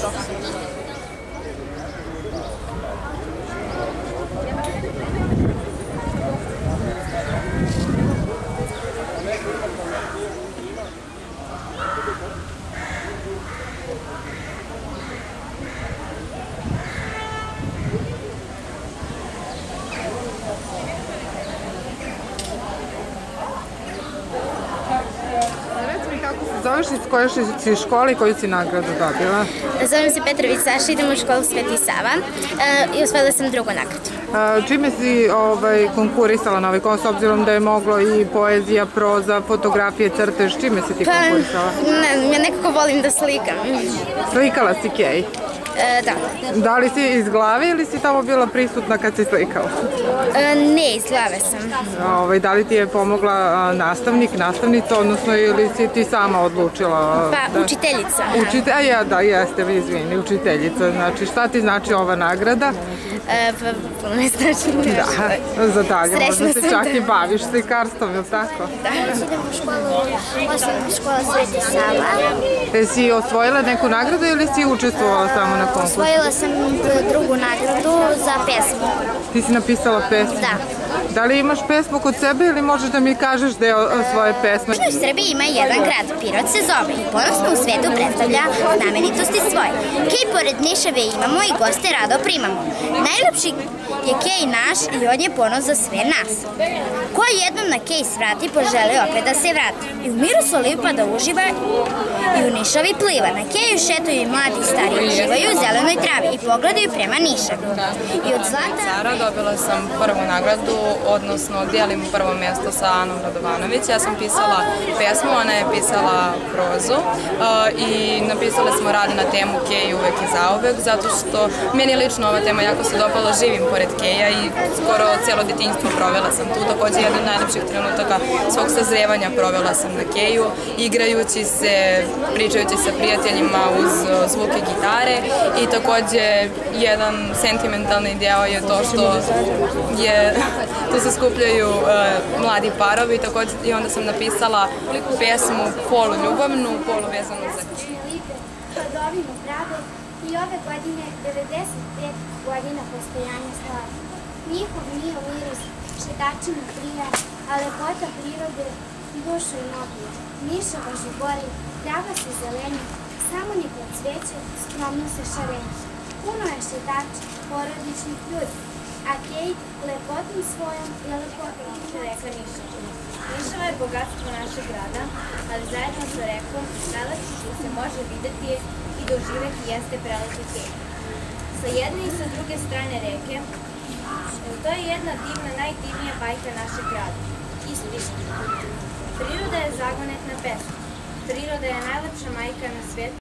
Gracias. Zoveš iz koje si škole i koju si nagradu dobila? Zovem se Petrović Saša, idem u školu Sveti Sava e, i osvojila sam drugu nagradu. Čime si ovaj, konkurisala na ovaj konkurs, s obzirom da je moglo i poezija, proza, fotografije, crtež, čime si ti Pa, konkurisala? ne, ja nekako volim da slikam. Slikala si kej. E, da. Da li si iz glave ili si tamo bila prisutna kad si slikala? E, ne, iz glave sam. Ovaj, da li ti je pomogla nastavnik, nastavnica, odnosno ili si ti sama odlučila? Pa, da... učiteljica. Učite, a ja, da, jeste, vi izvini, učiteljica. Znači, šta ti znači ova nagrada? E, pa, mi znači. Da, za dalje, Srećna možda se čak da- i baviš slikarstvom, je li tako? Da. Idem u školu, osnovna škola Sveti Sava. E, si osvojila neku nagradu ili si učestvovala samo na konkursu? Osvojila sam drugu nagradu za pesmu. Ti si napisala pesmu? Da. Da li imaš pesmu kod sebe ili možeš da mi kažeš deo svoje pesme? U Srbiji ima jedan grad, Pirot se zove i ponosno u svetu predstavlja znamenitosti svoje. Kej pored Nišave imamo i goste rado primamo. Najlepši je Kej naš i on je ponos za sve nas. Ko jednom na Kej svrati, požele opet da se vrati. I u miru solipa da uživa i u Nišavi pliva. Na Keju šetuju i mladi i stari, uživaju u zelenoj travi i pogledaju prema Nišavi. I od zlata dobila sam prvu nagradu, odnosno dijelim prvo mjesto sa Anom Radovanović. Ja sam pisala pesmu, ona je pisala prozu uh, i napisali smo rad na temu Kej uvek i zauvek, zato što meni lično ova tema jako se dopala, živim pored Keja i skoro cijelo djetinjstvo provela sam tu. Također jedan od najlepših trenutaka svog sazrevanja provela sam na Keju, igrajući se, pričajući sa prijateljima uz uh, zvuke gitare i također jedan sentimentalni deo je to što je, tu se skupljaju uh, mladi parovi također i onda sam napisala pesmu polu ljubavnu, polu vezanu za lipe hladovinu prave i ove godine 95 godina postojanja slave. Njihov mio miris šetačima prija, a lepota prirode dušu i nobije. Mišava žubori, trava se zeleni, samo ni pod cveće skromno se šareni. Puno je šetača, porodičnih ljudi, a Kej lepotom svojom je lepotom reka Nišava. Nišava je bogatstvo našeg grada, ali zajedno sa rekom najlepše što se može videti i doživeti jeste prelepi Kej. Sa jedne i sa druge strane reke, to je jedna divna, najdivnija bajka našeg grada. Ispiški. Priroda je zagonetna pesma. Priroda je najlepša majka na svijetu.